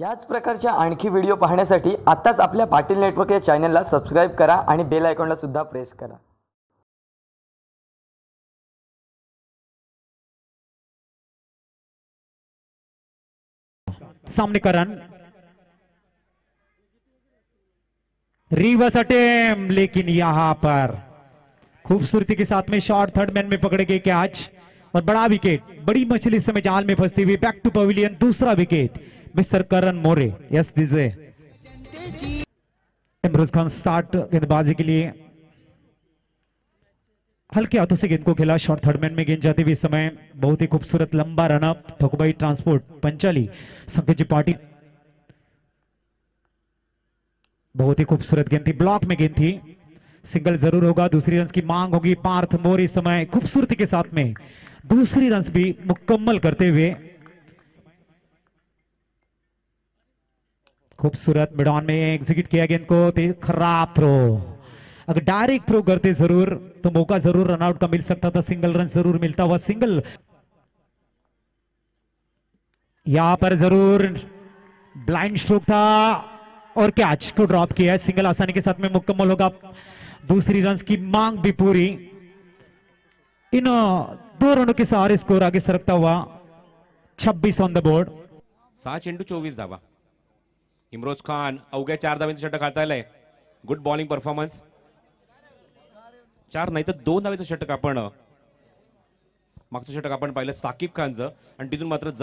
याच प्रकारच्या आणखी व्हिडिओ पाहण्यासाठी आत्ताच आपल्या पाटील नेटवर्क या चॅनलला सबस्क्राईब करा आणि बेल आयकॉनला सुद्धा प्रेस करा. सामनेकरण रिवर्स अटेम लेकिन यहां पर. खूबसूरती के साथ में शॉर्ट थर्ड मैन में पकड़े गए कैच और बड़ा विकेट बड़ी मछली इस समय जाल में फंसती हुई बैक टू पवेलियन दूसरा wicket mister Karan More yes this way Imroz Khan start गेंदबाजी के लिए। हल्के हाथों से गेंद को खेला शॉर्ट थर्ड मैन में गेंद जाती इस समय। बहुत ही खूबसूरत लंबा रनअप ठोकबाई ट्रांसपोर्ट पंचाली, संकेत जी बहुत ही खूबसूरत गेंद थी ब्लॉक में गेंद थी। सिंगल ज़रूर होगा, दूसरी रन की मांग होगी पार्थ मोर समय खूबसूरती के साथ में। दूसरी रन भी मुकम्मल करते हुए खूबसूरत मिडॉन में एग्जीक्यूट किया गेंद को खराब थ्रो अगर डायरेक्ट थ्रो करते ज़रूर तो मौका ज़रूर रनआउट का मिल सकता था सिंगल रन ज़रूर मिलता हुआ सिंगल यहाँ पर ज़रूर ब्लाइंड स्ट्रोक था, और कैच को ड्रॉप किया है। सिंगल आसानी के साथ में मुकम्मल होगा। दूसरी रन की मांग भी पूरी। इन दो रनों के सहारे स्कोर आगे सरकता हुआ। 26 ऑन द बोर्ड सात चेंडू चोवीस धावा इम्रोज खान अवघ्या चार धावेचं षटक हाताळलंय गुड बॉलिंग परफॉर्मन्स चार नाही तर दोन धावेचं षटक आपण मागचं षटक आपण पाहिलं साकिब खानचं आणि तिथून मात्र ज-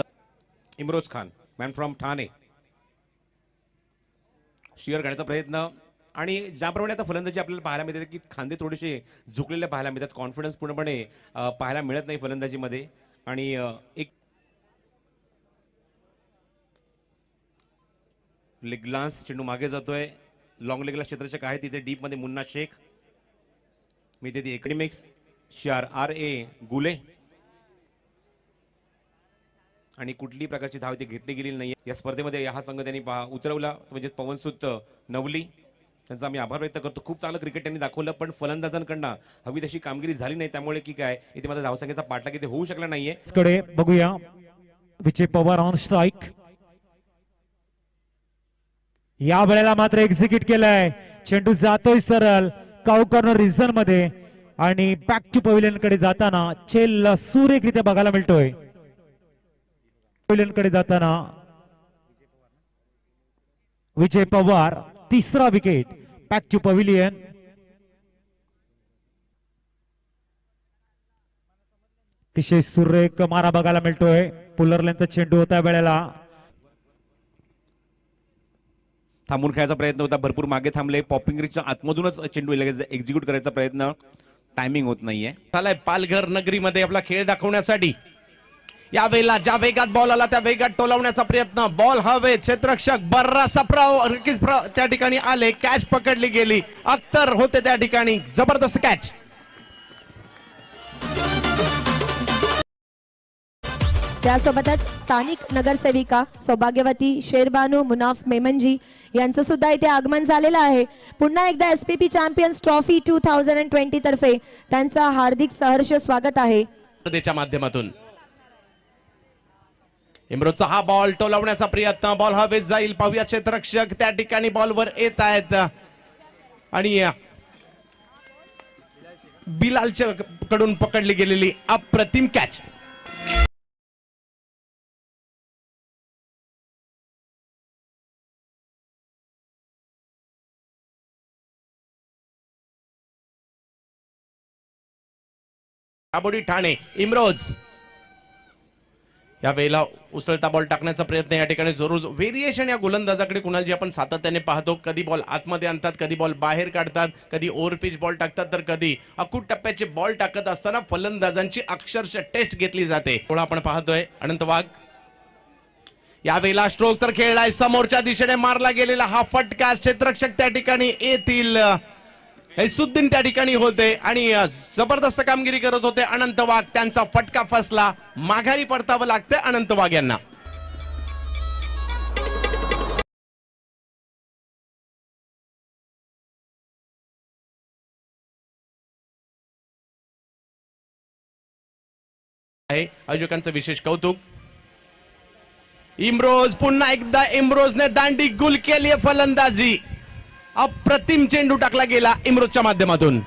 इम्रोज खान मॅन फ्रॉम ठाणे. शिअर करण्याचा प्रयत्न. आणि ज्याप्रमाणे आता फलंदाजी आपल्याला पाहायला मिळते की खांदे थोडेसे झुकलेले पाहायला मिळतात. कॉन्फिडन्स पूर्णपणे पाहायला मिळत नाही फलंदाजीमध्ये. आणि एक लेग ग्लान्स चेंडू मागे जातोय. लॉंग लेगला क्षेत्रचक आहे तिथे डीपमध्ये मुन्ना शेख. मी तिथे एकडमिक्स शार आर ए गुले. आणि कुठलीही प्रकारची धाव ती घेतली गेलेली नाही या स्पर्धेमध्ये हा संघ त्यांनी उतरवला म्हणजे पवनसुत नवली. त्यांचा आम्ही आभार व्यक्त करतो. खूप चांगलं क्रिकेट त्यांनी दाखवलं पण फलंदाजांकडनं हवी तशी कामगिरी झाली नाही. त्यामुळे की काय इथे माझा धावसंख्येचा पाठलाग इथे होऊ शकला नाहीये. बघूया. विजय पवार ऑन स्ट्राईक या वेळेला मात्र एक्झिक्यूट केलाय. चेंडू जातोय सरळ. काऊ कॉर्नर रिझनमध्ये. आणि बॅक टू पवेलियनकडे जाताना चेल सुरेखरित्या बघायला मिळतोय. पवेलियनकडे जाताना विजय पवार तिसरा विकेट बॅक टू पवेलियन अतिशय सुरेख मारा बघायला मिळतोय. पुलरल्यांचा चेंडू होता वेळेला थांबून खेळायचा प्रयत्न होता. भरपूर मागे थांबले. पॉपिंग रिचच्या आतमधूनच चेंडू लगेच एक्झिक्यूट करायचा प्रयत्न. टायमिंग होत नाहीये. झालाय पालघर नगरीमध्ये आपला खेळ दाखवण्यासाठी. या वेळेला ज्या वेगात बॉल आला त्या वेगात टोलावण्याचा प्रयत्न. बॉल हवे क्षेत्रक्षक बर्रासा प्राव त्या ठिकाणी आले. कॅच पकडली गेली. अख्तर होते त्या ठिकाणी. जबरदस्त कॅच त्यासोबतच स्थानिक नगरसेविका सौभाग्यवती शेरबानू मुनाफ मेमनजी यांचं सुद्धा इथे आगमन झालेलं आहे. पुन्हा एकदा S P P champions trophy two thousand and twenty तर्फे त्यांचं हार्दिक सहर्ष स्वागत आहे. माध्यमातून. इम्रोचा हा बॉल टोलवण्याचा प्रयत्न बॉल हवेत जाईल. पाहूया क्षेत्ररक्षक त्या ठिकाणी बॉलवर येत आहेत. आणि बिलालच्या कडून पकडली गेलेली अप्रतिम कॅच दाबोडी ठाणे इम्रोज. या वेळेला उसळता बॉल टाकण्याचा प्रयत्न या ठिकाणी जरूर व्हेरिएशन या गोलंदाजाकडे कुणालजी आपण सातत्याने पाहतो. कधी बॉल आतमध्ये आणतात कधी बॉल बाहेर काढतात कधी ओव्हर पिच बॉल टाकतात तर कधी अकूट टप्प्याचे बॉल टाकत असताना फलंदाजांची अक्षरशः टेस्ट घेतली जाते. थोडा आपण पाहतोय. अनंत वाघ या वेळेला स्ट्रोक तर खेळलाय. समोरच्या दिशेने मारला गेलेला हा फटका. क्षेत्ररक्षक त्या ठिकाणी येतील. हैसुद्दीन त्या ठिकाणी होते आणि जबरदस्त कामगिरी करत होते. अनंत वाघ त्यांचा फटका फसला. माघारी परतावं लागतंय अनंत वाघ यांना. आयोजकांचं विशेष कौतुक. इम्रोज पुन्हा एकदा इम्रोजने दांडी गुल केली फलंदाजी. अप्रतिम चेंडू टाकला गेला इमरोजच्या माध्यमातून.